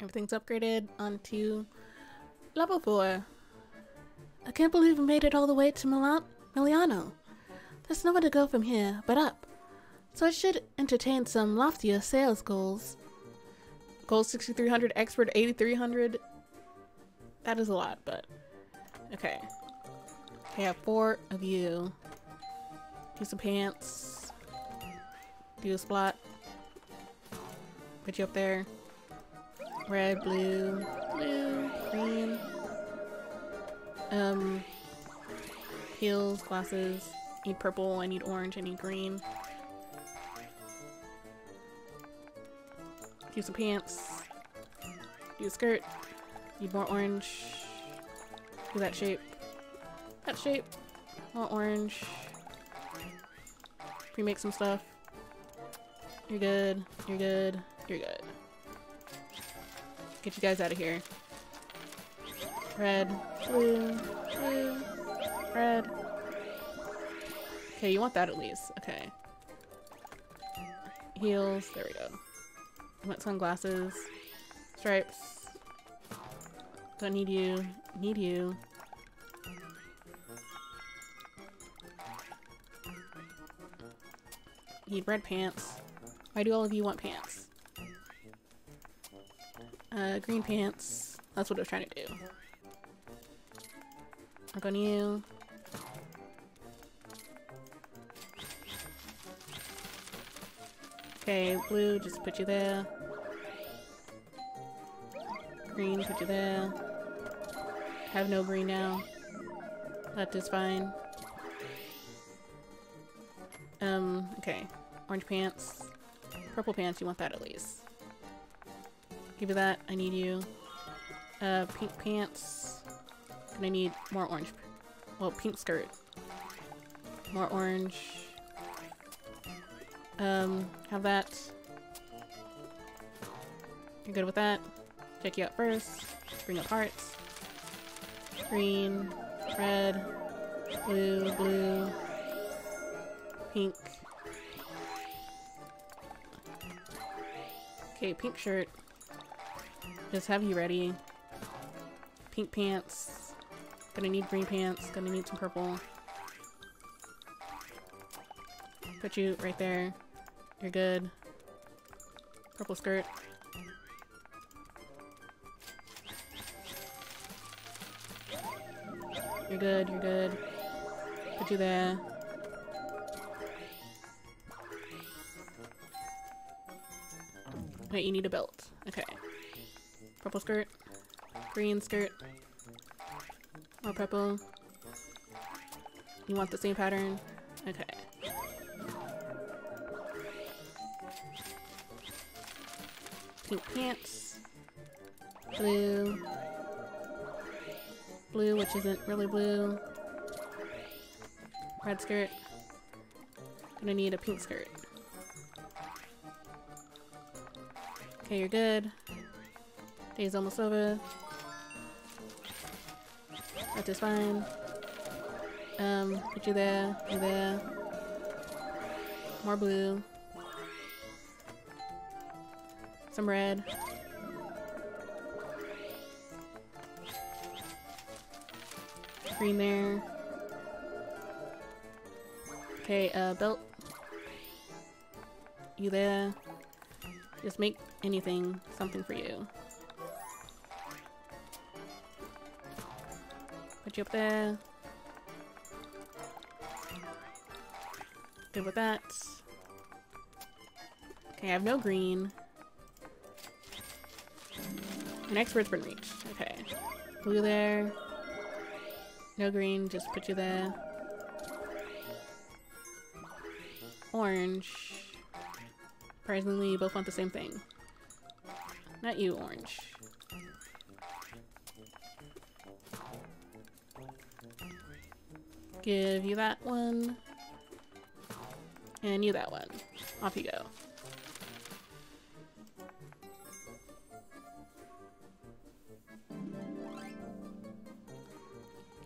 Everything's upgraded onto level 4. I can't believe we made it all the way to Milan Miliano. There's nowhere to go from here but up. So I should entertain some loftier sales goals. Goal 6300, expert 8300. That is a lot, but okay. I have four of you. Do some pants. Do a splat. Put you up there. Red, blue, blue, green. Um, heels, glasses. Need purple, I need orange, I need green. Do some pants. Do a skirt. Need more orange. Do that shape. That shape. More orange. Pre-make some stuff. You're good. You're good. You're good. Get you guys out of here. Red, blue, blue, red. Okay, you want that at least. Okay. Heels. There we go. I want sunglasses. Stripes. Don't need you. Need you. Need red pants. Why do all of you want pants? Uh, green pants. That's what I was trying to do. Work on you. Okay, blue, just put you there. Green, put you there. Have no green now. That is fine. Um, okay. Orange pants. Purple pants, you want that at least. Give you that, I need you. Uh, pink pants. And I need more orange. Well, pink skirt. More orange. Um, have that. You're good with that. Check you out first. Bring up hearts. Green, red, blue, blue, pink. Okay, pink shirt. Just have you ready. Pink pants. Gonna need green pants. Gonna need some purple. Put you right there. You're good. Purple skirt. You're good, you're good. Put you there. Wait, you need a belt. Okay. Purple skirt. Green skirt. More purple. You want the same pattern? Okay. Pink pants. Blue. Blue, which isn't really blue. Red skirt. Gonna need a pink skirt. Okay, you're good. Day's almost over. That is fine. Um, put you there, you there. More blue. Some red. Green there. Okay, uh, belt. You there. Just make anything something for you. You up there. Good with that. Okay, I have no green. An expert's been reached. Okay. Blue there. No green, just put you there. Orange. Surprisingly, you both want the same thing. Not you, orange. Give you that one. And you that one. Off you go.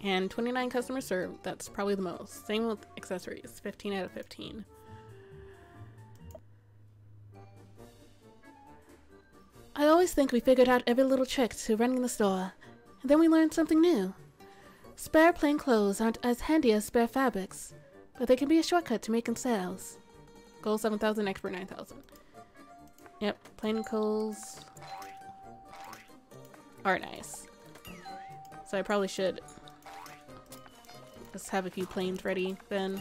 And 29 customers served. That's probably the most. Same with accessories. 15 out of 15. I always think we figured out every little trick to running the store, and then we learn something new. Spare plain clothes aren't as handy as spare fabrics, but they can be a shortcut to making sales. Goal 7,000, expert 9,000. Yep, plain clothes are nice. So I probably should just have a few planes ready then.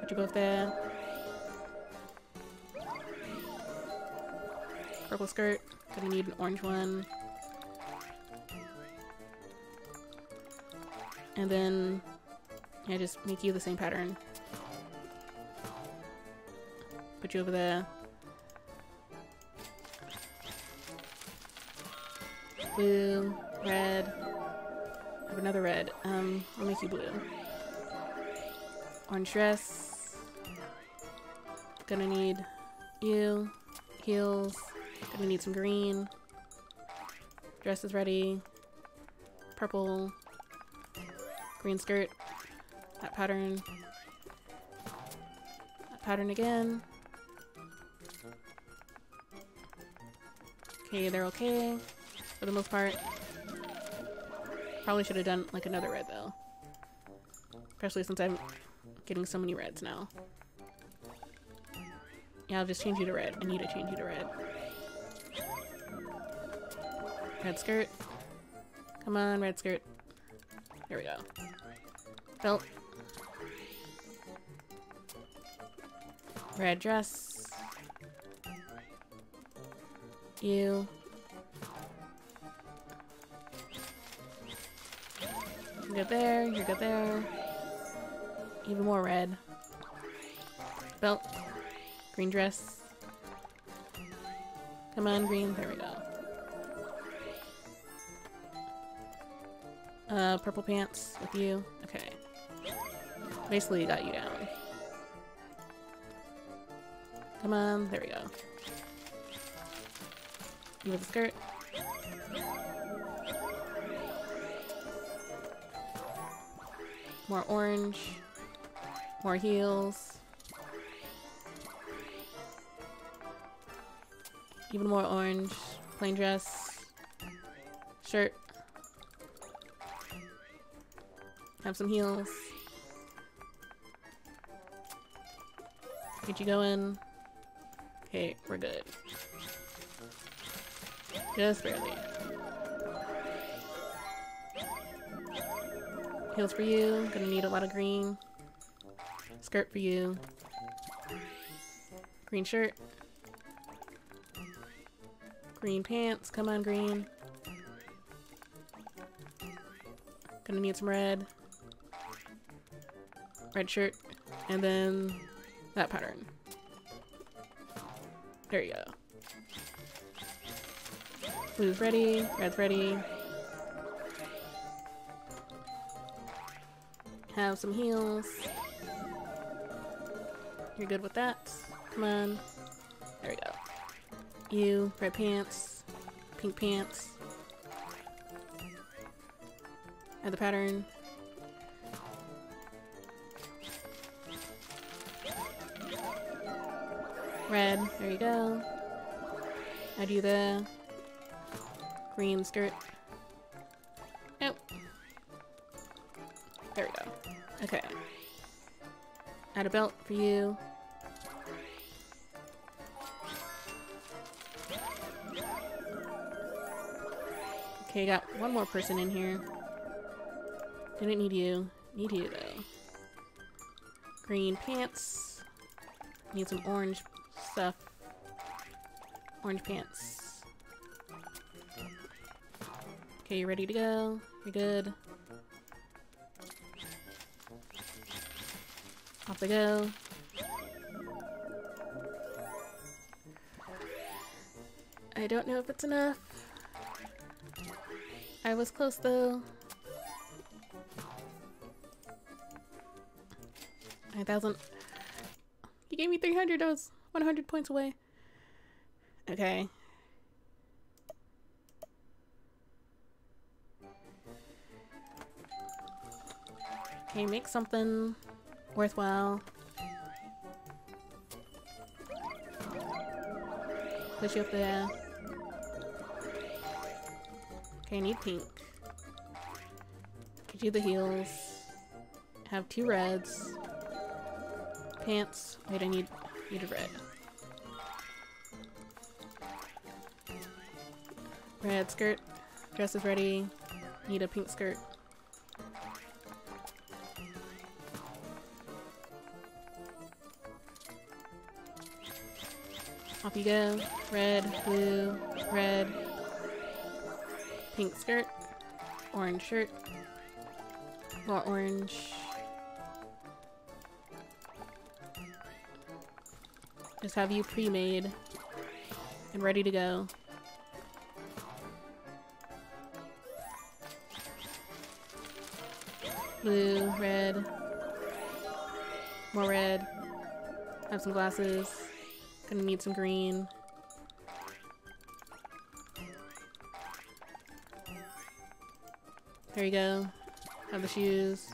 Put you both there. Purple skirt. Gonna need an orange one. And then, yeah, just make you the same pattern. Put you over there. Blue, red. I have another red. Um, I'll make you blue. Orange dress. Gonna need you. Heels. Gonna need some green. Dress is ready. Purple. Green skirt. That pattern. That pattern again. Okay, they're okay. For the most part. Probably should have done like another red though. Especially since I'm getting so many reds now. Yeah, I'll just change you to red. I need to change you to red. Red skirt. Come on, red skirt. There we go. Belt. Red dress. You. You're good there, you're good there. Even more red. Belt. Green dress. Come on, green. There we go. Uh, purple pants with you. Okay. Basically got you down. Come on, there we go. You with the skirt. More orange. More heels. Even more orange. Plain dress. Shirt. Have some heels. Get you going. Okay, we're good. Just barely. Heels for you. Gonna need a lot of green. Skirt for you. Green shirt. Green pants. Come on, green. Gonna need some red. Red shirt. And then that pattern. There you go. Blue's ready. Red's ready. Have some heels. You're good with that. Come on. There we go. You, red pants, pink pants. Add the pattern. Red, there you go. I do the green skirt. Nope. There we go. Okay. Add a belt for you. Okay, got one more person in here. Didn't need you. Need you though. Green pants. Need some orange Orange pants. Okay, you ready to go? You're good. Off they go. I don't know if it's enough. I was close though. 9,000. He gave me 300. I was 100 points away. Okay. Okay, make something worthwhile. Push you up there. Okay, I need pink. Get you the heels. Have two reds. Pants. Wait, I need need a red. Red skirt. Dress is ready. Need a pink skirt. Off you go. Red, blue, red. Pink skirt. Orange shirt. More orange. Just have you pre-made and ready to go. Blue, red, more red. Have some glasses. Gonna need some green. There you go. Have the shoes.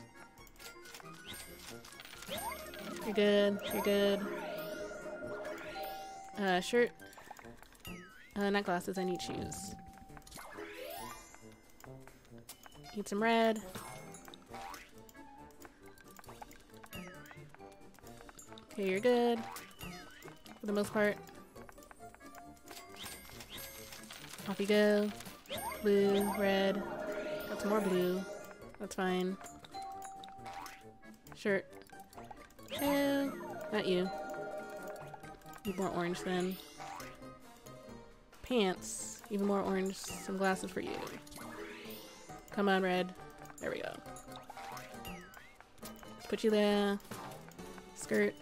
You're good. You're good. Uh, shirt. Uh, not glasses. I need shoes. Need some red. Okay, you're good. For the most part. Off you go. Blue, red. Got some more blue. That's fine. Shirt. Eh, not you. More orange then. Pants. Even more orange. Some glasses for you. Come on, red. There we go. Let's put you there. Skirt.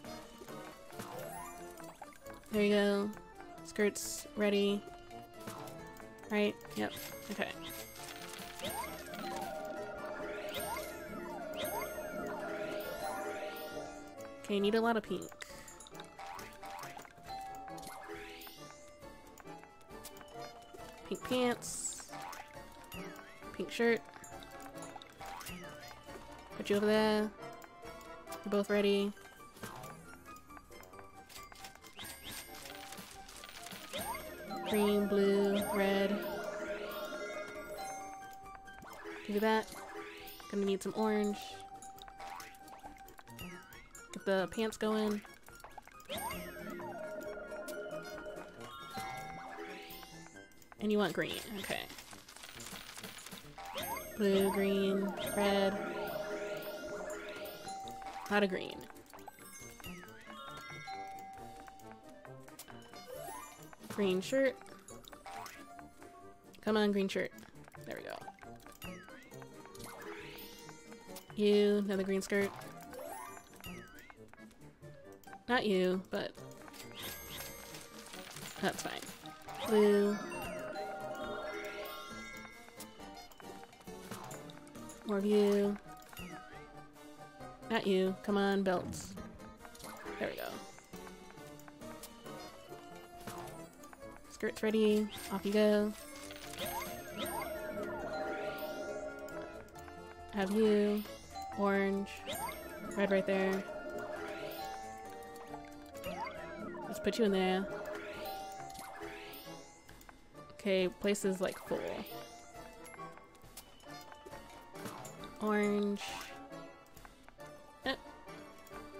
There you go. Skirt's ready. Right? Yep. Okay. Okay, need a lot of pink. Pink pants. Pink shirt. Put you over there. You're both ready. Green, blue, red. Do that. Gonna need some orange. Get the pants going. And you want green, okay. Blue, green, red. Not A green. Green shirt. Come on, green shirt. There we go. You, another green skirt. Not you, but that's fine. Blue. More of you. Not you. Come on, belts. There we go. Skirt's ready. Off you go. Have you. Orange. Red right there. Let's put you in there. Okay, place is like full. Orange. Eh,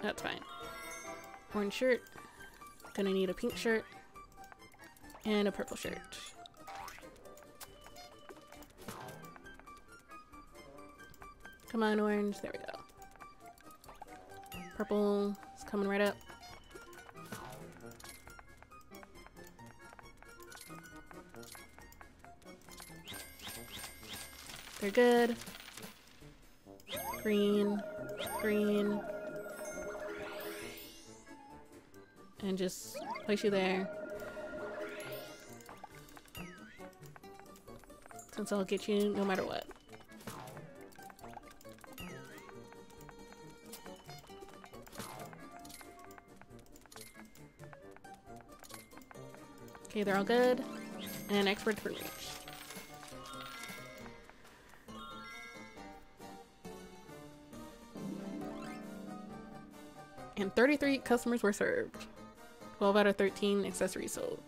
that's fine. Orange shirt. Gonna need a pink shirt. And a purple shirt. Come on, orange. There we go. Purple is coming right up. They're good. Green, green. And just place you there. Since I'll get you no matter what. Okay, they're all good. And expert for reach. And 33 customers were served. 12 out of 13 accessories sold.